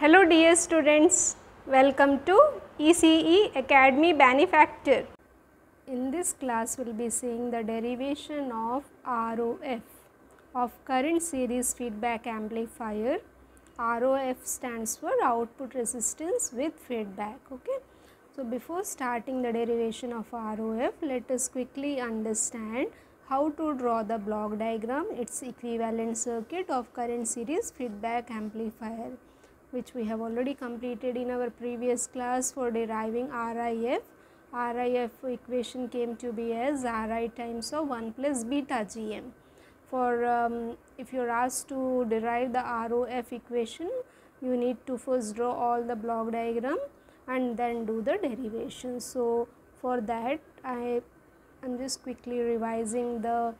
Hello dear students, welcome to ECE Academy Benefactor. In this class we will be seeing the derivation of ROF of current series feedback amplifier. ROF stands for output resistance with feedback. Okay. So, before starting the derivation of ROF, let us quickly understand how to draw the block diagram, its equivalent circuit of current series feedback amplifier which we have already completed in our previous class for deriving RIF. RIF equation came to be as Ri times of 1 plus beta GM. For um, if you are asked to derive the ROF equation, you need to first draw all the block diagram and then do the derivation. So, for that I am just quickly revising the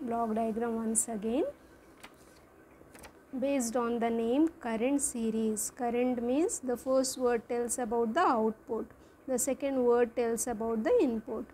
block diagram once again based on the name current series. Current means the first word tells about the output, the second word tells about the input.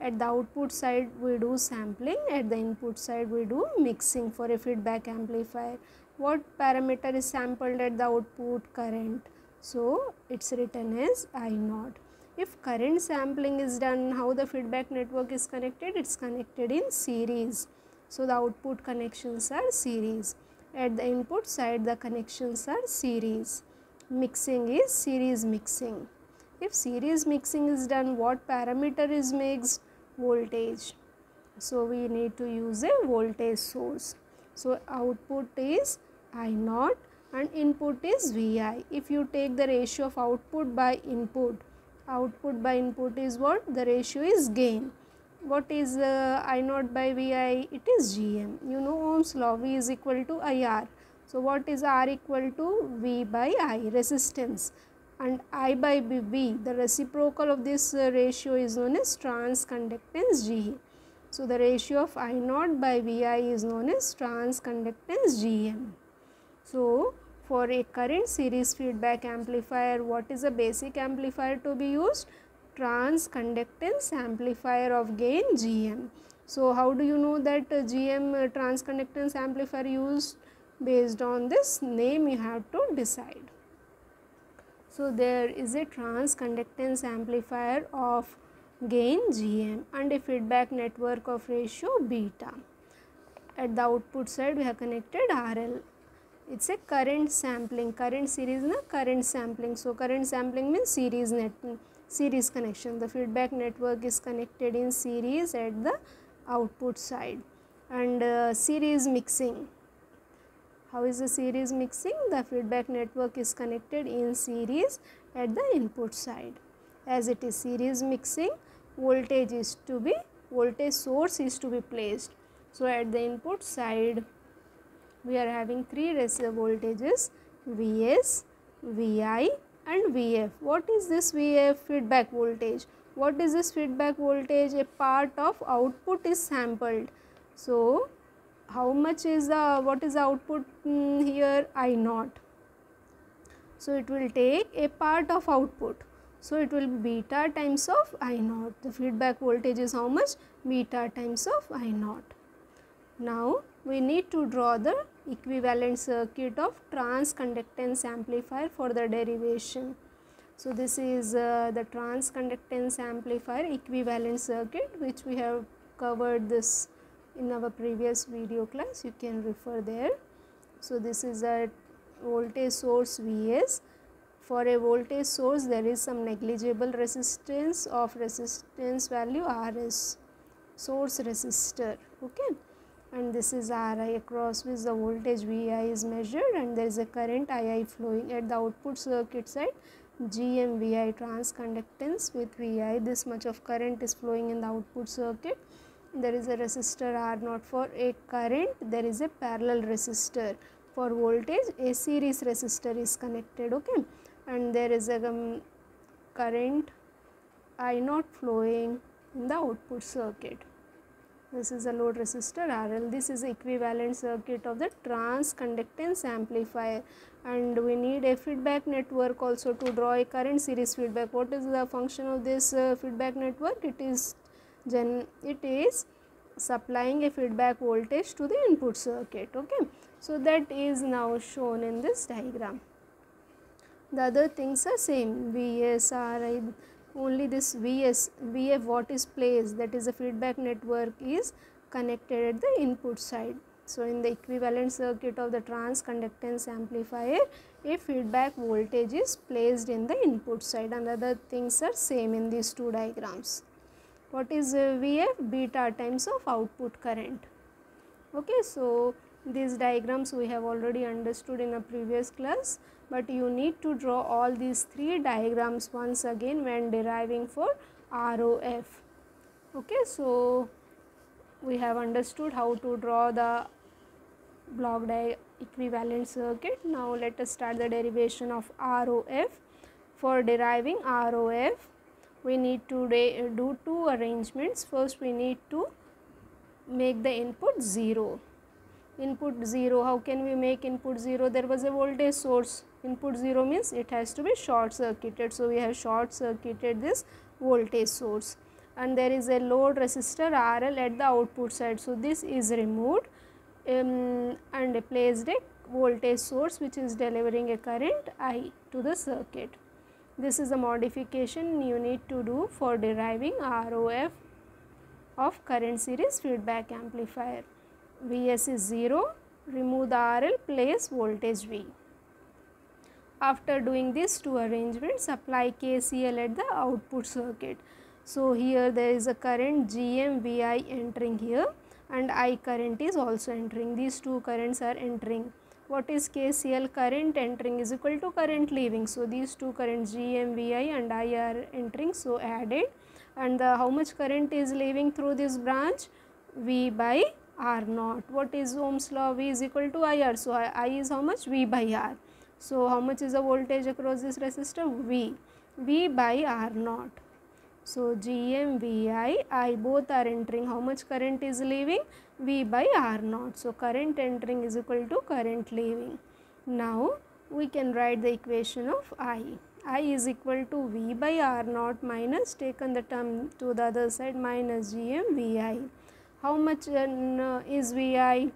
At the output side we do sampling, at the input side we do mixing for a feedback amplifier. What parameter is sampled at the output? Current. So, it is written as I naught. If current sampling is done, how the feedback network is connected? It is connected in series. So, the output connections are series. At the input side, the connections are series. Mixing is series mixing. If series mixing is done, what parameter is mixed? Voltage. So, we need to use a voltage source. So, output is I naught and input is Vi. If you take the ratio of output by input, output by input is what? The ratio is gain. What is uh, I naught by Vi? It is Gm. You know Ohm's law V is equal to IR. So, what is R equal to? V by I resistance and I by B, the reciprocal of this uh, ratio is known as transconductance G. So, the ratio of I naught by Vi is known as transconductance Gm. So, for a current series feedback amplifier, what is the basic amplifier to be used? Transconductance amplifier of gain Gm. So, how do you know that uh, Gm uh, transconductance amplifier used? Based on this name you have to decide. So, there is a transconductance amplifier of gain Gm and a feedback network of ratio beta. At the output side we have connected RL. It is a current sampling, current series na current sampling. So, current sampling means series net series connection. The feedback network is connected in series at the output side and uh, series mixing how is the series mixing? The feedback network is connected in series at the input side. As it is series mixing, voltage is to be, voltage source is to be placed. So, at the input side, we are having three voltages Vs, Vi and Vf. What is this Vf feedback voltage? What is this feedback voltage? A part of output is sampled. So, how much is the what is the output mm, here i naught so it will take a part of output so it will be beta times of i naught the feedback voltage is how much beta times of i naught now we need to draw the equivalent circuit of transconductance amplifier for the derivation so this is uh, the transconductance amplifier equivalent circuit which we have covered this in our previous video class you can refer there. So, this is a voltage source Vs. For a voltage source there is some negligible resistance of resistance value Rs source resistor okay and this is Ri across which the voltage Vi is measured and there is a current II flowing at the output circuit side. GMVI transconductance with Vi this much of current is flowing in the output circuit. There is a resistor R naught for a current. There is a parallel resistor for voltage. A series resistor is connected okay? And there is a um, current I naught flowing in the output circuit this is a load resistor RL this is equivalent circuit of the transconductance amplifier. And we need a feedback network also to draw a current series feedback. What is the function of this uh, feedback network? It is then it is supplying a feedback voltage to the input circuit okay? So that is now shown in this diagram. The other things are same. Vs, only this Vs, Vf what is placed that is the feedback network is connected at the input side. So, in the equivalent circuit of the transconductance amplifier a feedback voltage is placed in the input side and other things are same in these two diagrams. What is uh, Vf? Beta times of output current. Okay, so these diagrams we have already understood in a previous class but you need to draw all these three diagrams once again when deriving for ROF. Okay, so we have understood how to draw the block equivalent circuit. Now let us start the derivation of ROF. For deriving ROF, we need to do two arrangements. First, we need to make the input 0. Input 0, how can we make input 0? There was a voltage source input 0 means it has to be short circuited. So, we have short circuited this voltage source and there is a load resistor RL at the output side. So, this is removed um, and placed a voltage source which is delivering a current I to the circuit. This is a modification you need to do for deriving ROF of current series feedback amplifier. Vs is 0, remove the RL, place voltage V. After doing these two arrangements, apply KCL at the output circuit. So, here there is a current GMVI entering here and I current is also entering. These two currents are entering. What is KCL? Current entering is equal to current leaving. So, these two currents GMVI and I are entering. So, added and the, how much current is leaving through this branch? V by R naught. What is Ohm's law? V is equal to IR. So, I is how much? V by R. So, how much is the voltage across this resistor? V. V by R naught. So, GM, VI, I both are entering how much current is leaving? V by R naught. So, current entering is equal to current leaving. Now, we can write the equation of I. I is equal to V by R naught minus taken the term to the other side minus GM VI. How much uh, is VI?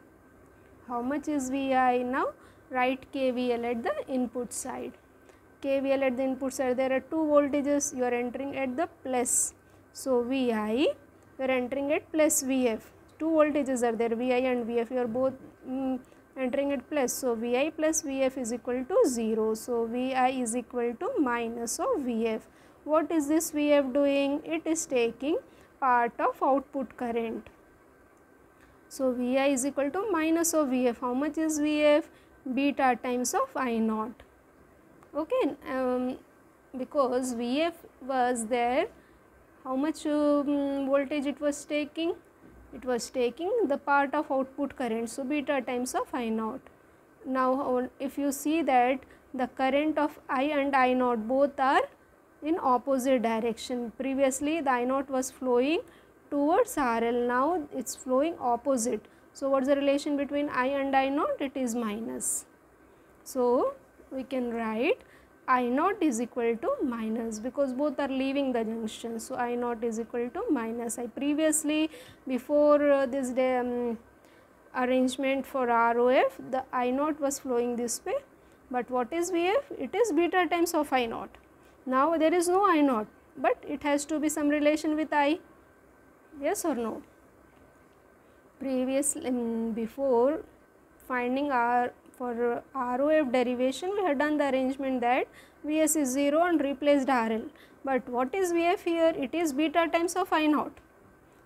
How much is VI? Now, write KVL at the input side. KVL at the input side there are two voltages you are entering at the plus. So, VI you are entering at plus VF. Two voltages are there VI and VF you are both mm, entering at plus. So, VI plus VF is equal to 0. So, VI is equal to minus of VF. What is this VF doing? It is taking part of output current. So, VI is equal to minus of VF. How much is VF? beta times of I naught. Okay, um, because Vf was there, how much um, voltage it was taking? It was taking the part of output current, so beta times of I naught. Now, if you see that the current of I and I naught both are in opposite direction. Previously, the I naught was flowing towards RL, now it is flowing opposite. So, what is the relation between I and I naught? It is minus. So, we can write I naught is equal to minus because both are leaving the junction. So, I naught is equal to minus. I previously before uh, this um, arrangement for ROF the I naught was flowing this way but what is VF? It is beta times of I naught. Now, there is no I naught but it has to be some relation with I yes or no previously um, before finding r for ROF derivation we had done the arrangement that Vs is 0 and replaced RL. But what is Vf here? It is beta times of I naught.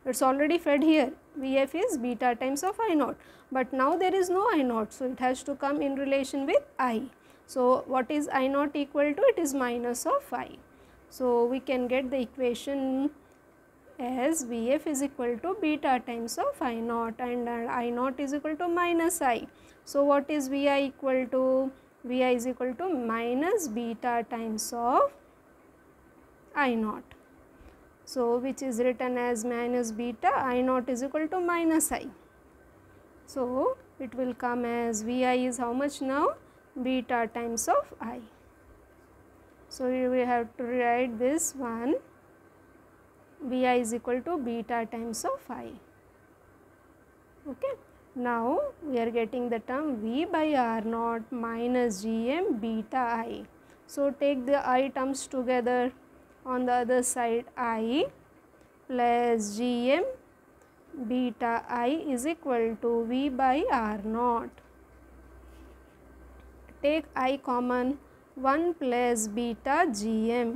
It is already fed here. Vf is beta times of I naught. But now there is no I naught. So, it has to come in relation with I. So, what is I naught equal to? It is minus of I. So, we can get the equation as Vf is equal to beta times of I naught and uh, I naught is equal to minus I. So, what is Vi equal to? Vi is equal to minus beta times of I naught. So, which is written as minus beta I naught is equal to minus I. So, it will come as Vi is how much now? Beta times of I. So, we have to write this one Vi is equal to beta times of I. Okay. Now, we are getting the term V by R naught minus Gm beta I. So, take the i terms together on the other side i plus gm beta i is equal to v by r naught. Take i common 1 plus beta gm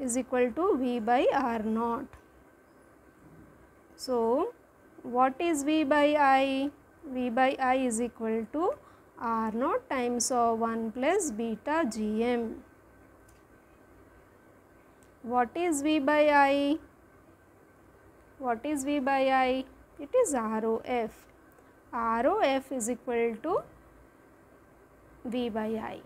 is equal to v by r naught. So, what is v by i? v by i is equal to r naught times of 1 plus beta gm. What is v by i? What is V by I? It is ROF. ROF is equal to V by I.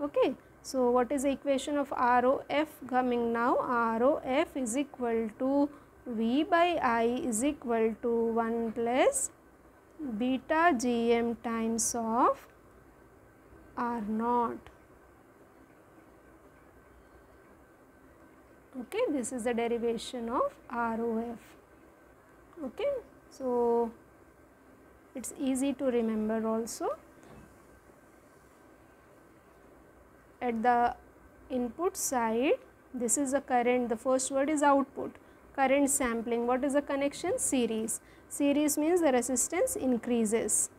Okay. So, what is the equation of ROF coming now? ROF is equal to V by I is equal to 1 plus beta gm times of R naught. okay this is the derivation of ROF okay so it's easy to remember also at the input side this is the current the first word is output current sampling what is the connection series series means the resistance increases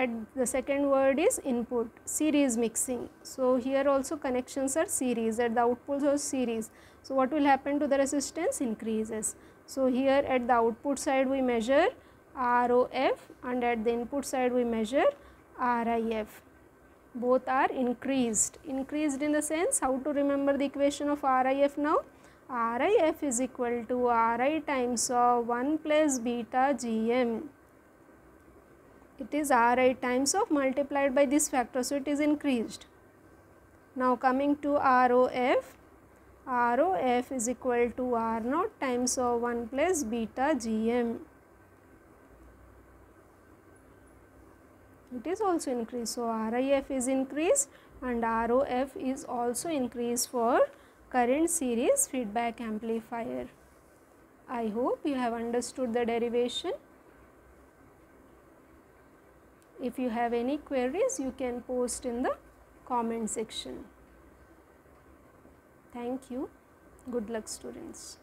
at the second word is input series mixing. So, here also connections are series at the outputs are series. So, what will happen to the resistance increases. So, here at the output side we measure ROF and at the input side we measure RIF. Both are increased. Increased in the sense how to remember the equation of RIF now? RIF is equal to RI times of 1 plus beta GM it is Ri times of multiplied by this factor. So, it is increased. Now, coming to ROF, ROF is equal to R naught times of 1 plus beta Gm. It is also increased. So, RIF is increased and ROF is also increased for current series feedback amplifier. I hope you have understood the derivation. If you have any queries, you can post in the comment section. Thank you. Good luck students.